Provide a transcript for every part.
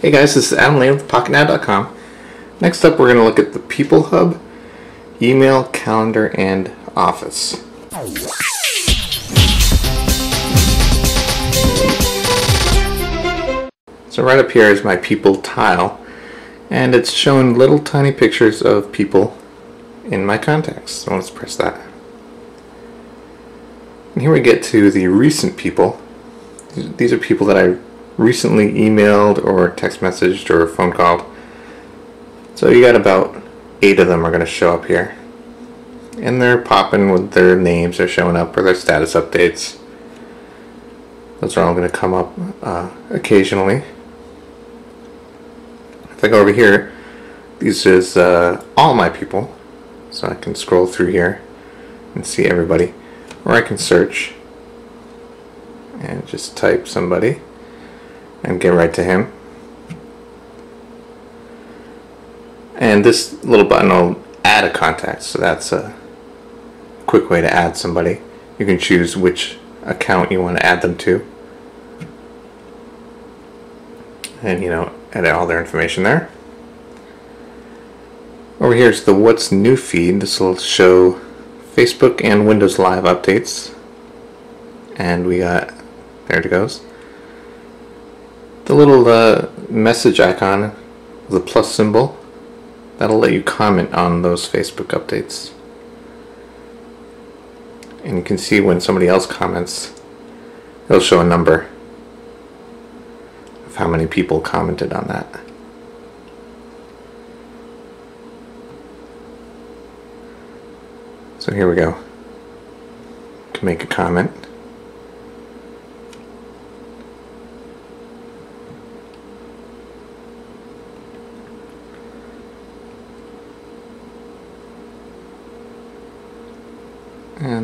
Hey guys, this is Adam Lein with PocketNow.com. Next up, we're going to look at the People Hub, email, calendar, and Office. So right up here is my People tile, and it's showing little tiny pictures of people in my contacts. So let's press that. And here we get to the recent people. These are people that I recently emailed or text messaged or phone called. So you got about eight of them are going to show up here. And they're popping with their names are showing up or their status updates. Those are all going to come up uh, occasionally. If I go over here, these is uh, all my people. So I can scroll through here and see everybody. Or I can search and just type somebody and get right to him. And this little button will add a contact, so that's a quick way to add somebody. You can choose which account you want to add them to. And you know, edit all their information there. Over here is the What's New feed. This will show Facebook and Windows Live updates. And we got, there it goes the little uh, message icon, the plus symbol, that'll let you comment on those Facebook updates. And you can see when somebody else comments, it'll show a number of how many people commented on that. So here we go. You can make a comment.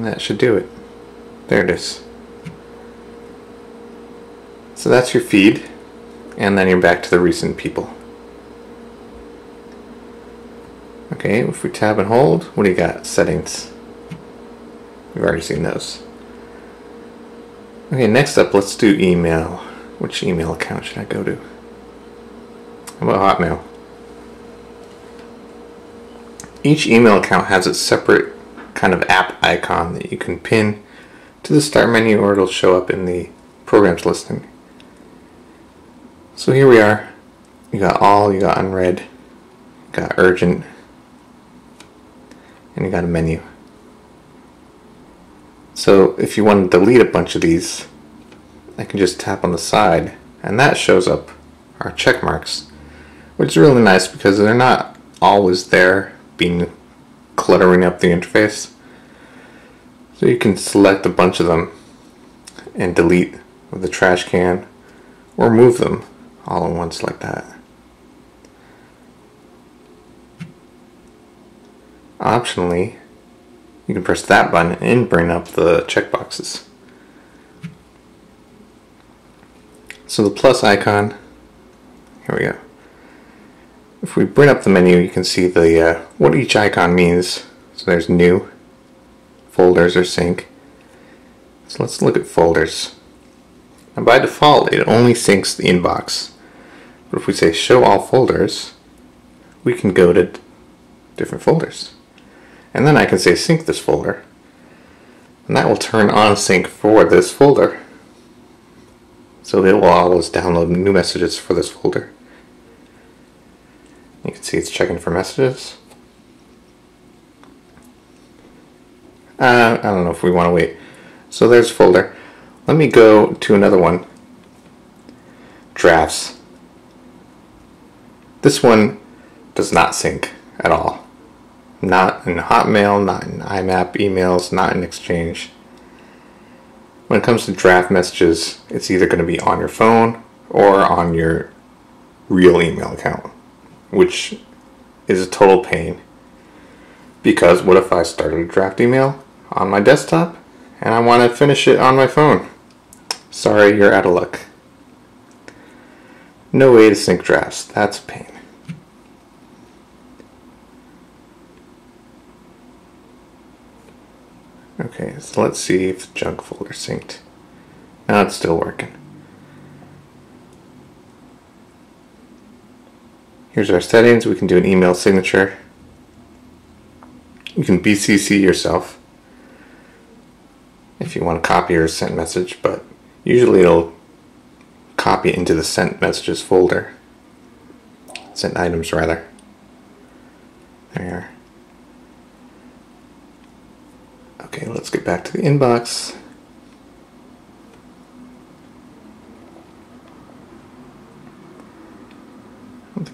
That should do it. There it is. So that's your feed, and then you're back to the recent people. Okay, if we tab and hold, what do you got? Settings. We've already seen those. Okay, next up, let's do email. Which email account should I go to? How about Hotmail? Each email account has its separate kind of app icon that you can pin to the start menu or it'll show up in the programs listing. So here we are. You got all, you got unread, you got urgent, and you got a menu. So if you want to delete a bunch of these, I can just tap on the side and that shows up our check marks, which is really nice because they're not always there being cluttering up the interface. So you can select a bunch of them and delete with the trash can or move them all at once like that. Optionally, you can press that button and bring up the checkboxes. So the plus icon, here we go. If we bring up the menu, you can see the uh, what each icon means. So there's new, folders or sync. So let's look at folders. And by default, it only syncs the inbox. But if we say show all folders, we can go to different folders. And then I can say sync this folder. And that will turn on sync for this folder. So it will always download new messages for this folder. You can see it's checking for messages. Uh, I don't know if we want to wait. So there's folder. Let me go to another one. Drafts. This one does not sync at all. Not in Hotmail, not in IMAP emails, not in Exchange. When it comes to draft messages, it's either going to be on your phone or on your real email account, which is a total pain. Because what if I started a draft email on my desktop and I want to finish it on my phone. Sorry, you're out of luck. No way to sync drafts. That's a pain. Okay, so let's see if the junk folder synced. Now it's still working. Here's our settings. We can do an email signature. You can BCC yourself if you want to copy your sent message, but usually it'll copy into the sent messages folder. Sent items, rather. There you are. Okay, let's get back to the inbox.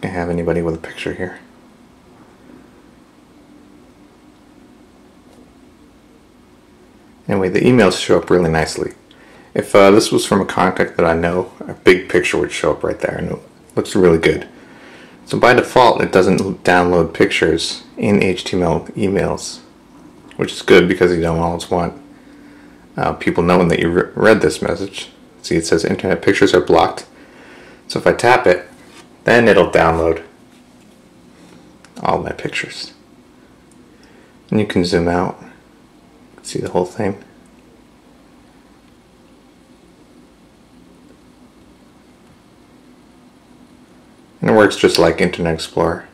Think I have anybody with a picture here. Anyway, the emails show up really nicely. If uh, this was from a contact that I know, a big picture would show up right there and it looks really good. So by default, it doesn't download pictures in HTML emails, which is good because you don't always want uh, people knowing that you re read this message. See, it says internet pictures are blocked. So if I tap it, then it'll download all my pictures. And you can zoom out, see the whole thing. And it works just like Internet Explorer.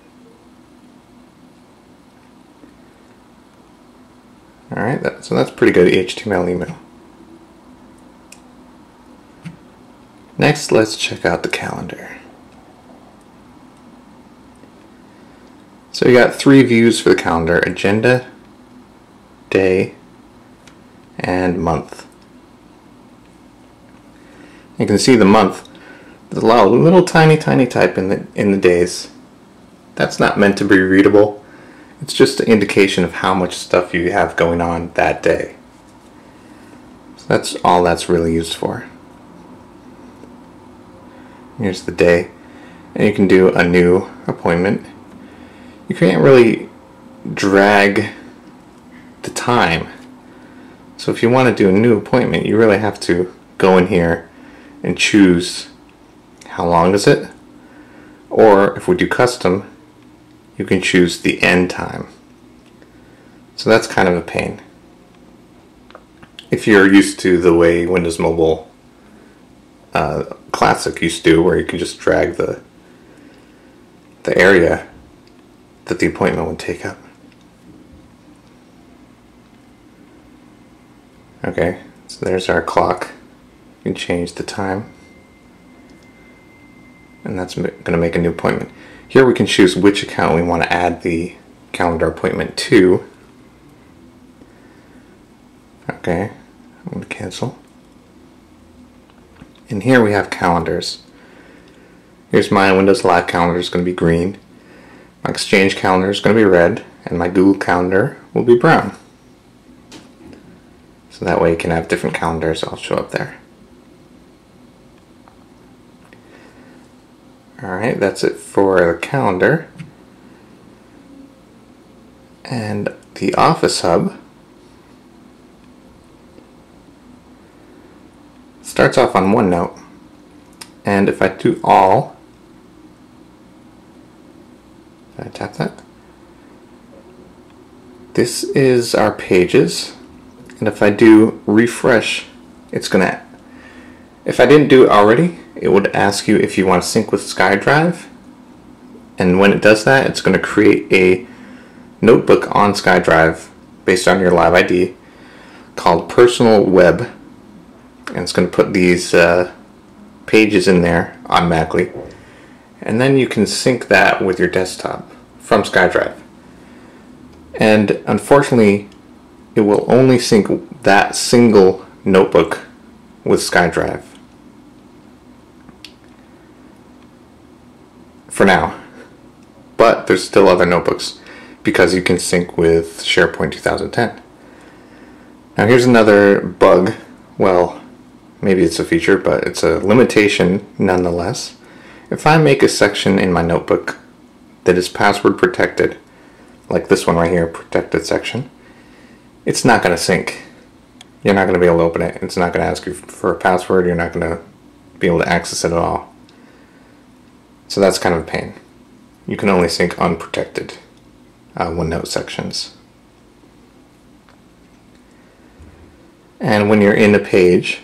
Alright, that, so that's pretty good HTML email. Next, let's check out the calendar. So you got three views for the calendar, agenda, day, and month. You can see the month there's a lot of little tiny tiny type in the in the days. That's not meant to be readable. It's just an indication of how much stuff you have going on that day. So that's all that's really used for. Here's the day. And you can do a new appointment. You can't really drag the time. So if you want to do a new appointment, you really have to go in here and choose how long is it? Or if we do custom, you can choose the end time. So that's kind of a pain. If you're used to the way Windows Mobile uh, Classic used to, where you can just drag the the area that the appointment would take up. Okay, so there's our clock. You can change the time and that's going to make a new appointment. Here we can choose which account we want to add the calendar appointment to. Okay, I'm going to cancel. And here we have calendars. Here's my Windows Live calendar is going to be green. My Exchange calendar is going to be red. And my Google calendar will be brown. So that way you can have different calendars all show up there. Alright, that's it for the calendar. And the Office Hub starts off on OneNote. And if I do all, if I tap that, this is our pages. And if I do refresh, it's going to, if I didn't do it already, it would ask you if you want to sync with SkyDrive. And when it does that, it's going to create a notebook on SkyDrive based on your Live ID called Personal Web. And it's going to put these uh, pages in there automatically. And then you can sync that with your desktop from SkyDrive. And unfortunately, it will only sync that single notebook with SkyDrive. for now. But there's still other notebooks because you can sync with SharePoint 2010. Now here's another bug. Well, maybe it's a feature, but it's a limitation nonetheless. If I make a section in my notebook that is password protected, like this one right here, protected section, it's not going to sync. You're not going to be able to open it. It's not going to ask you for a password. You're not going to be able to access it at all. So that's kind of a pain. You can only sync unprotected uh, OneNote sections. And when you're in a page,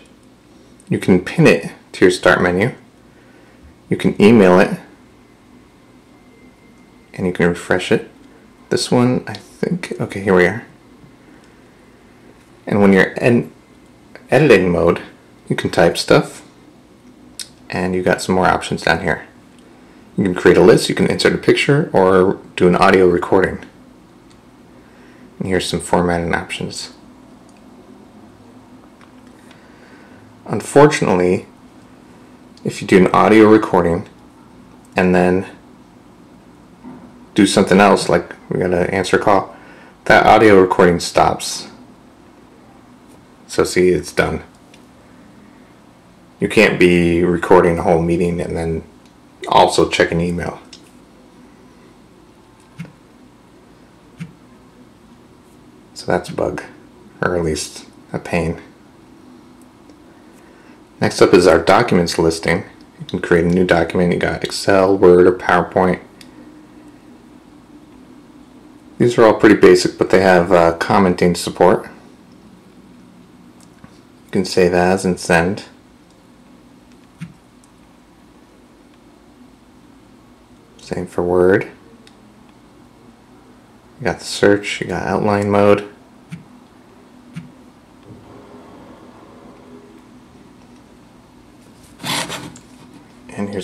you can pin it to your start menu. You can email it. and you can refresh it. This one, I think, okay, here we are. And when you're in editing mode, you can type stuff, and you got some more options down here. You can create a list, you can insert a picture, or do an audio recording. And here's some formatting options. Unfortunately, if you do an audio recording and then do something else, like we gotta answer a call, that audio recording stops. So see, it's done. You can't be recording a whole meeting and then also check an email. So that's a bug, or at least a pain. Next up is our documents listing. You can create a new document. You got Excel, Word, or PowerPoint. These are all pretty basic, but they have uh, commenting support. You can save as and send. Same for Word. You got the search, you got outline mode.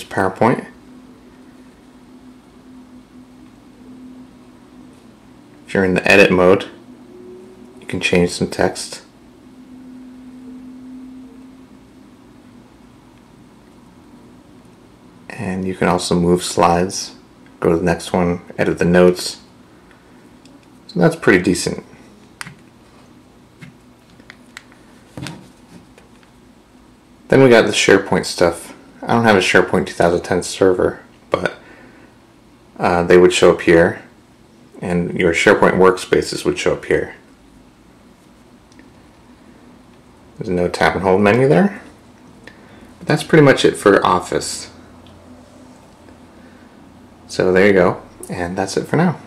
PowerPoint. If you're in the edit mode, you can change some text. And you can also move slides. Go to the next one, edit the notes. So that's pretty decent. Then we got the SharePoint stuff. I don't have a SharePoint 2010 server, but uh, they would show up here, and your SharePoint workspaces would show up here. There's no tap and hold menu there. But that's pretty much it for Office. So there you go, and that's it for now.